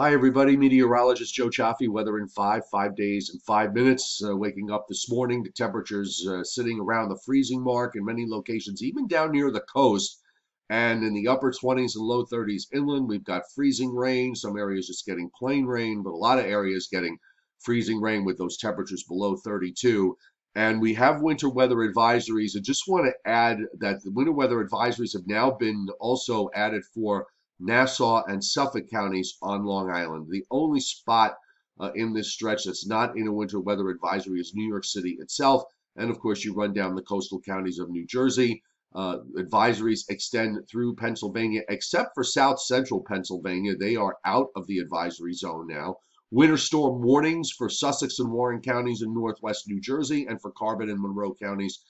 Hi, everybody. Meteorologist Joe Cioffi. Weather in five, five days and five minutes. Uh, waking up this morning, the temperatures uh, sitting around the freezing mark in many locations, even down near the coast, and in the upper 20s and low 30s inland. We've got freezing rain. Some areas just getting plain rain, but a lot of areas getting freezing rain with those temperatures below 32. And we have winter weather advisories. I just want to add that the winter weather advisories have now been also added for Nassau, and Suffolk counties on Long Island. The only spot uh, in this stretch that's not in a winter weather advisory is New York City itself. And of course, you run down the coastal counties of New Jersey. Uh, advisories extend through Pennsylvania, except for south central Pennsylvania. They are out of the advisory zone now. Winter storm warnings for Sussex and Warren counties in northwest New Jersey and for Carbon and Monroe counties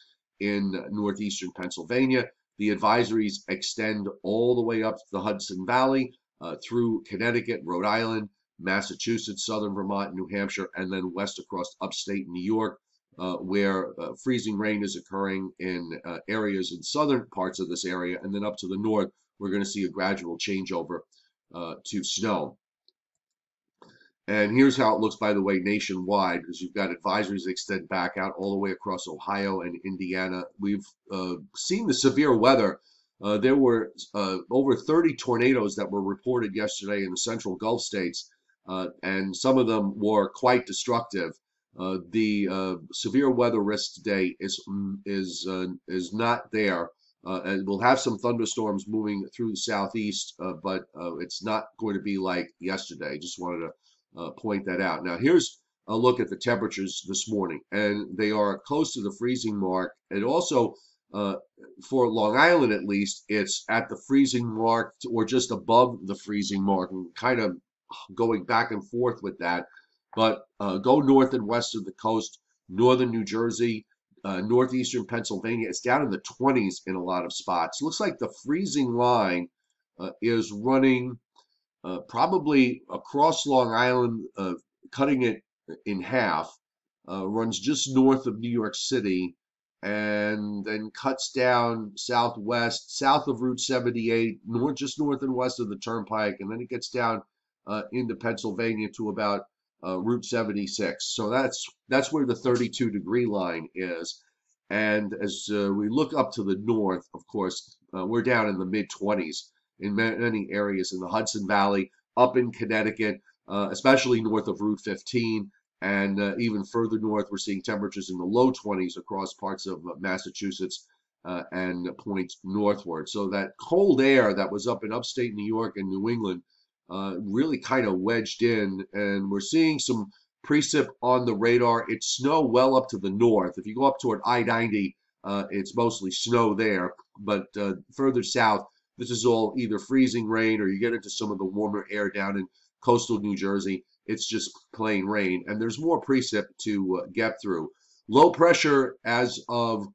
in northeastern Pennsylvania. The advisories extend all the way up the Hudson Valley uh, through Connecticut, Rhode Island, Massachusetts, southern Vermont, New Hampshire, and then west across upstate New York, uh, where uh, freezing rain is occurring in uh, areas in southern parts of this area. And then up to the north, we're going to see a gradual changeover uh, to snow. And here's how it looks, by the way, nationwide, because you've got advisories that extend back out all the way across Ohio and Indiana. We've uh, seen the severe weather. Uh, there were uh, over 30 tornadoes that were reported yesterday in the central Gulf states, uh, and some of them were quite destructive. Uh, the uh, severe weather risk today is mm, is is not there. and we'll have some thunderstorms moving through the southeast, but it's not going to be like yesterday. Just wanted to uh, point that out. Now, here's a look at the temperatures this morning, and they are close to the freezing mark. And also, uh, for Long Island at least, it's at the freezing mark or just above the freezing mark, and kind of going back and forth with that. But uh, go north and west of the coast, northern New Jersey, uh, northeastern Pennsylvania, it's down in the 20s in a lot of spots. Looks like the freezing line uh, is running uh, probably across Long Island, uh, cutting it in half, uh, runs just north of New York City, and then cuts down southwest, south of Route 78, north, just north and west of the Turnpike, and then it gets down uh, into Pennsylvania to about uh, Route 76. So that's that's where the 32 degree line is. And as uh, we look up to the north, of course, we're down in the mid 20s in many areas in the Hudson Valley, up in Connecticut, uh, especially north of Route 15. And uh, even further north, we're seeing temperatures in the low 20s across parts of uh, Massachusetts uh, and points northward. So that cold air that was up in upstate New York and New England uh, really kind of wedged in. And we're seeing some precip on the radar. It's snow well up to the north. If you go up toward I 90, uh, it's mostly snow there. But further south, this is all either freezing rain or you get into some of the warmer air down in coastal New Jersey. It's just plain rain, and there's more precip to uh, get through. Low pressure as of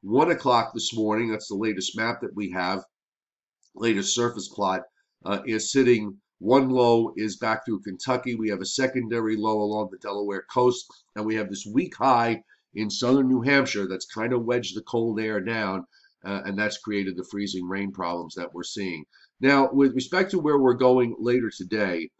1 o'clock this morning, that's the latest map that we have, latest surface plot, uh, is sitting. One low is back through Kentucky. We have a secondary low along the Delaware coast, and we have this weak high in southern New Hampshire that's kind of wedged the cold air down uh, and that's created the freezing rain problems that we're seeing. Now, with respect to where we're going later today,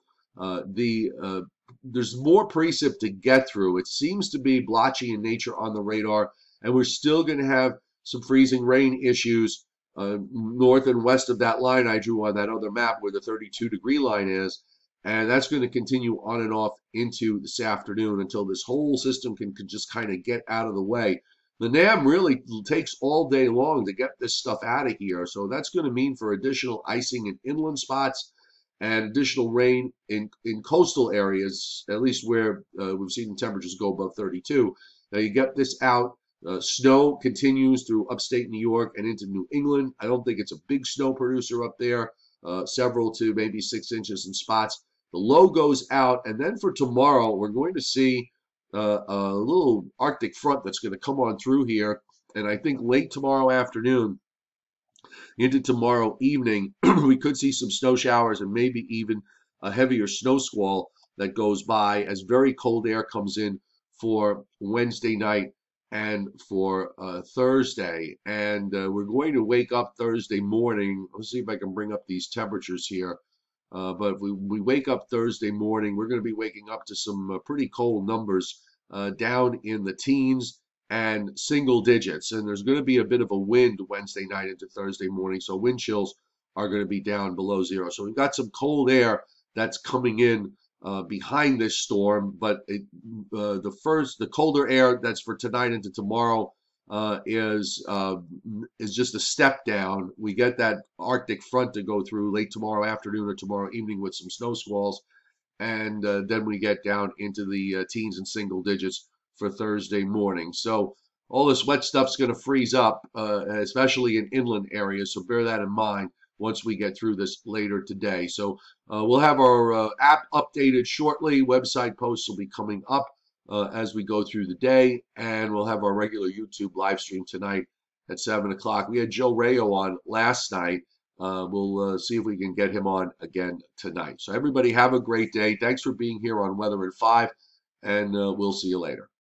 uh, the uh, there's more precip to get through. It seems to be blotchy in nature on the radar, and we're still going to have some freezing rain issues uh, north and west of that line I drew on that other map where the 32 degree line is. And that's going to continue on and off into this afternoon until this whole system can, can just kind of get out of the way. The NAM really takes all day long to get this stuff out of here. So that's going to mean for additional icing in inland spots and additional rain in, in coastal areas, at least where uh, we've seen temperatures go above 32. Now you get this out. Uh, snow continues through upstate New York and into New England. I don't think it's a big snow producer up there, uh, several to maybe six inches in spots. The low goes out, and then for tomorrow, we're going to see uh, a little Arctic front that's going to come on through here. And I think late tomorrow afternoon into tomorrow evening, we could see some snow showers and maybe even a heavier snow squall that goes by as very cold air comes in for Wednesday night and for uh, Thursday. And uh, we're going to wake up Thursday morning. Let's see if I can bring up these temperatures here. Uh, but we, we wake up Thursday morning, we're going to be waking up to some uh, pretty cold numbers uh, down in the teens and single digits. And there's going to be a bit of a wind Wednesday night into Thursday morning. So wind chills are going to be down below zero. So we've got some cold air that's coming in uh, behind this storm. But it, uh, the first, the colder air that's for tonight into tomorrow uh, is uh, is just a step down. We get that Arctic front to go through late tomorrow afternoon or tomorrow evening with some snow squalls, and uh, then we get down into the uh, teens and single digits for Thursday morning. So all this wet stuff's going to freeze up, uh, especially in inland areas. So bear that in mind once we get through this later today. So uh, we'll have our app updated shortly. Website posts will be coming up uh, as we go through the day. And we'll have our regular YouTube live stream tonight at 7 o'clock. We had Joe Rao on last night. Uh, we'll uh, see if we can get him on again tonight. So, everybody, have a great day. Thanks for being here on Weather in 5, and uh, we'll see you later.